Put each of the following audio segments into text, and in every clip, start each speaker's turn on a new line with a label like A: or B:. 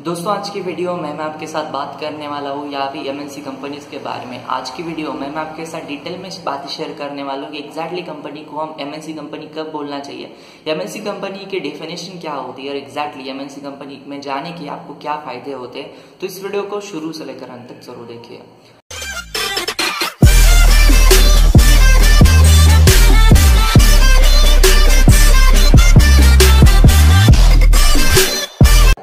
A: दोस्तों, आज की वीडियो में मैं आपके साथ बात करने वाला हूँ या भी एमएनसी कंपनीज़ के बारे में। आज की वीडियो में मैं आपके साथ डिटेल में बात शेयर करने वाला हूँ कि एग्जैक्टली कंपनी को हम एमएनसी कंपनी कब बोलना चाहिए। एमएनसी कंपनी की डेफिनेशन क्या होती है और एग्जैक्टली एमएनसी कंपनी में जाने के आपको क्या फ़ायदे होते हैं? तो इस वीडियो को शुरू से लेकर अंत तक ज़रूर देखिए।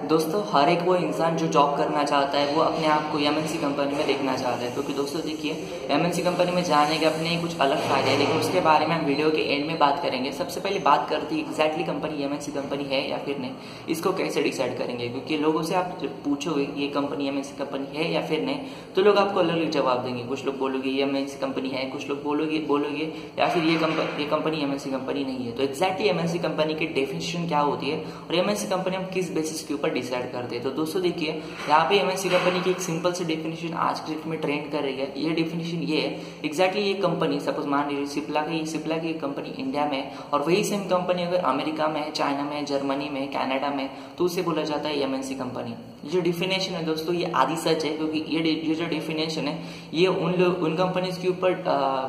A: दोस्तों, हर एक वो इंसान जो जॉब करना चाहता है, वो अपने आप को एमएनसी कंपनी में देखना चाहता है। क्योंकि दोस्तों, देखिए एमएनसी कंपनी में जाने के अपने कुछ अलग फ़ायदे हैं, लेकिन उसके बारे में हम वीडियो के एंड में बात करेंगे। सबसे पहले बात करते एग्जैक्टली कंपनी एमएनसी कंपनी है या फिर नहीं, इसको कैसे डिसाइड करेंगे? क्योंकि लोगों से आप पूछोगे ये कंपनी एमएनसी कंपनी है या फिर नहीं तो लोग आपको अलग अलग जवाब देंगे। कुछ लोग बोलोगे, ये एमएनसी कंपनी है, कुछ लोग बोलोगे बोलोगे, या फिर ये कंपनी ये कंपनी एमएनसी कंपनी नहीं है। तो एक्जैक्टली एमएनसी कंपनी की डेफिनेशन क्या होती है, और एमएनसी कंपनी हम किस बेसिस के ऊपर डिसाइड करते हैं। तो दोस्तों देखिए, यहाँ पे एमएनसी कंपनी की एक सिंपल सी डेफिनेशन आज के डेट में ट्रेंड कर रही है। ये डेफिनेशन ये है एक्जैक्टली ये कंपनी सपोज़ मान लीजिए सिप्ला की सिप्ला की कंपनी इंडिया में और वही सेम कंपनी अगर अमेरिका में है चाइना में जर्मनी में कैनेडा में तो उसे बोला जाता है एमएनसी कंपनी जो डिफिनेशन है दोस्तों, ये आधी सच है, क्योंकि ये ये जो डिफिनेशन है, ये उन लोग उन कंपनीज़ के ऊपर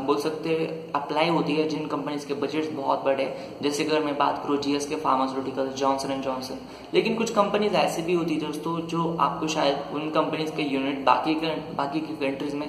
A: बोल सकते हैं अप्लाई होती है, जिन कंपनीज़ के बजट बहुत बड़े जैसे अगर मैं बात करूँ जीएस के फार्मास्यूटिकल जॉनसन एंड जॉनसन लेकिन कुछ कंपनीज़ ऐसी भी होती है दोस्तों, जो आपको शायद उन कंपनीज़ के यूनिट बाकी बाकी की कंट्रीज़ में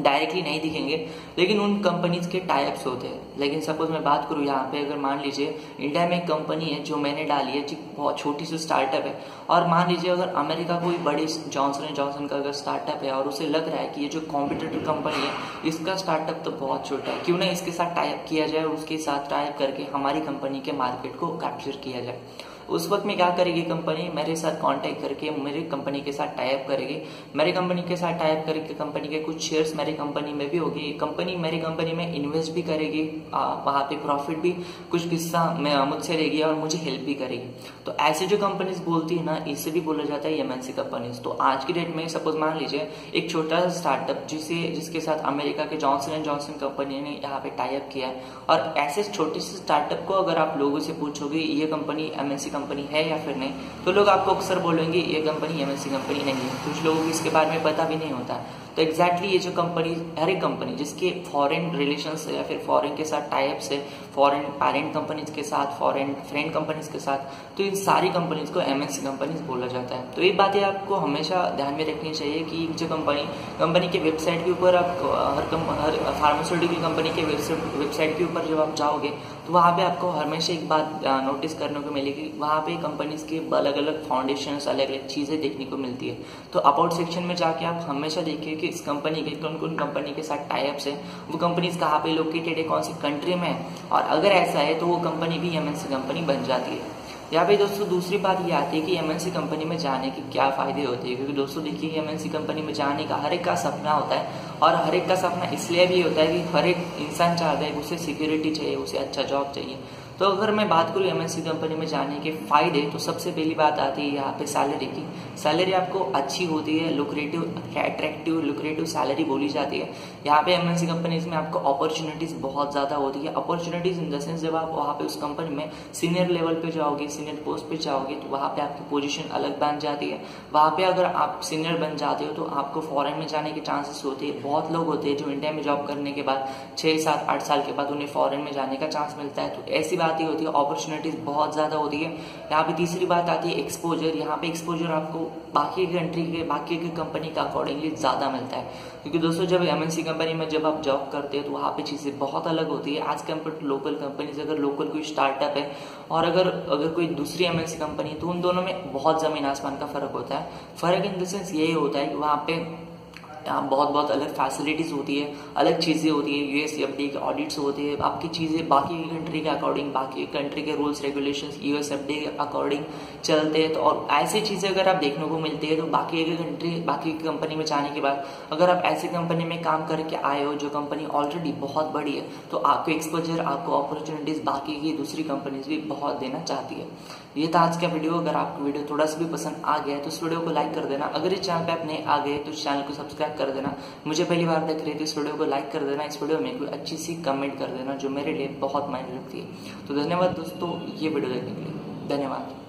A: डायरेक्टली नहीं दिखेंगे। लेकिन उन कंपनीज़ के टाइप्स होते हैं। लेकिन सपोज़ मैं बात करूँ यहाँ पे, अगर मान लीजिए इंडिया में एक कंपनी है जो मैंने डाली है, जी, बहुत छोटी सी स्टार्टअप है। और मान लीजिए अगर अमेरिका कोई बड़ी जॉनसन एंड जॉनसन का अगर स्टार्टअप है और उसे लग रहा है कि ये जो कॉम्पिटेटिव कंपनी है, इसका स्टार्टअप तो बहुत छोटा है। क्यों ना इसके साथ टाइप किया जाए उसके साथ टाइप करके हमारी कंपनी के मार्केट को कैप्चर किया जाए। उस वक्त में क्या करेगी कंपनी मेरे साथ कांटेक्ट करके, मेरी कंपनी के साथ टाइप करेगी। मेरी कंपनी के साथ टाइप करके कंपनी के कुछ शेयर्स मेरी कंपनी में भी होगी। कंपनी मेरी कंपनी में इन्वेस्ट भी करेगी वहाँ पे प्रॉफिट भी, कुछ हिस्सा मैं, मुझसे लेगी और मुझे हेल्प भी करेगी। तो ऐसे जो कंपनीज़ बोलती है ना, इसे भी बोला जाता है एमएनसी कंपनीज़ तो आज की डेट में सपोज़ मान लीजिए, एक छोटा सा स्टार्टअप जिसे, जिसके साथ अमेरिका के जॉनसन एंड जॉनसन कंपनी ने यहाँ पे टाइप किया है। और ऐसे छोटे से स्टार्टअप को अगर आप लोगों से पूछोगे, ये कंपनी एमएनसी कंपनी है या फिर नहीं? तो लोग आपको अक्सर बोलेंगे, ये कंपनी एमएनसी कंपनी नहीं है। कुछ लोगों को इसके बारे में पता भी नहीं होता। तो एग्जैक्टली ये जो कंपनी हर एक कंपनी जिसके फॉरेन रिलेशन है या फिर फॉरेन के साथ टाइप्स है फॉरेन पेरेंट कंपनीज़ के साथ फॉरेन फ्रेंड कंपनीज़ के साथ तो इन सारी कंपनीज़ को एमएनसी कंपनीज़ बोला जाता है। तो ये बातें आपको हमेशा ध्यान में रखनी चाहिए कि जो कंपनी कंपनी के वेबसाइट के ऊपर आप हर हर फार्मास्यूटिकल कंपनी के वेबसाइट के ऊपर जब आप जाओगे तो वहाँ पे आपको हमेशा एक बात नोटिस करने को मिलेगी। वहाँ पे कंपनीज़ के अलग अलग फाउंडेशन अलग अलग चीज़ें देखने को मिलती है। तो अबाउट सेक्शन में जाके आप हमेशा देखिए कि इस कंपनी के कौन कौन कंपनी के साथ टाइप्स हैं। वो कंपनीज़ कहाँ पे लोकेटेड है, कौन सी कंट्री में है? और अगर ऐसा है तो वो कंपनी भी एम कंपनी बन जाती है। यहाँ पे दोस्तों, दूसरी बात ये आती है कि एमएनसी कंपनी में जाने के क्या फ़ायदे होते हैं? क्योंकि दोस्तों, देखिए एमएनसी कंपनी में जाने का हर एक का सपना होता है और हर एक का सपना इसलिए भी होता है कि हर एक इंसान चाहता है उसे सिक्योरिटी चाहिए, उसे अच्छा जॉब चाहिए। तो अगर मैं बात करूँ एमएनसी कंपनी में जाने के फ़ायदे तो सबसे पहली बात आती है यहाँ पे सैलरी की। सैलरी आपको अच्छी होती है लुक्रेटिव अट्रैक्टिव लुक्रेटिव सैलरी बोली जाती है। यहाँ पे एमएनसी कंपनीज़ में आपको अपॉर्चुनिटीज़ बहुत ज़्यादा होती है। अपॉर्चुनिटीज़ इन द सेंस जब आप वहाँ पे उस कंपनी में सीनियर लेवल पे जाओगे सीनियर पोस्ट पे जाओगे तो वहाँ पे आपकी पोजिशन अलग बन जाती है। वहाँ पे अगर आप सीनियर बन जाते हो तो आपको फॉरन में जाने के चांसेस होते हैं। बहुत लोग होते हैं जो इंडिया में जॉब करने के बाद छः सात, आठ साल के बाद उन्हें फॉरन में जाने का चांस मिलता है। तो ऐसी बात ही होती है अपॉर्चुनिटीज़ बहुत ज़्यादा होती है। यहाँ पे तीसरी बात आती है एक्सपोजर यहाँ पे एक्सपोजर आपको बाकी कंट्री के, बाकी की कंपनी का अकॉर्डिंगली ज़्यादा मिलता है। क्योंकि दोस्तों, जब एमएनसी कंपनी में जब आप जॉब करते हैं तो वहाँ पे चीज़ें बहुत अलग होती है। As compare to local companies अगर लोकल कोई स्टार्टअप है, और अगर अगर कोई दूसरी एमएनसी कंपनी तो उन दोनों में बहुत ज़मीन आसमान का फ़र्क होता है। फ़र्क इन द सेंस यही होता है कि वहाँ पे यहाँ बहुत बहुत अलग फैसिलिटीज़ होती है, अलग चीज़ें होती है यूएस एफडी के ऑडिट्स होते हैं, आपकी चीज़ें बाकी कंट्री के अकॉर्डिंग बाकी कंट्री के रूल्स रेगुलेशन यूएस एफडी के अकॉर्डिंग चलते हैं तो और ऐसी चीज़ें अगर आप देखने को मिलती है तो बाकी एक कंट्री बाकी कंपनी में जाने के बाद, अगर आप ऐसी कंपनी में काम करके आए हो, जो कंपनी ऑलरेडी बहुत बड़ी है तो आपको एक्सपोजर आपको अपॉर्चुनिटीज़ बाकी की दूसरी कंपनीज़ भी बहुत देना चाहती है। ये था आज का वीडियो अगर आपको वीडियो थोड़ा सा भी पसंद आ गया है तो इस वीडियो को लाइक कर देना। अगर इस चैनल पर आप नए आ गए तो इस चैनल को सब्सक्राइब कर देना। मुझे पहली बार देख रहे थे इस वीडियो को लाइक कर देना। इस वीडियो में कोई अच्छी सी कमेंट कर देना, जो मेरे लिए बहुत मायने रखती है। तो धन्यवाद दोस्तों, ये वीडियो देखने के लिए। धन्यवाद।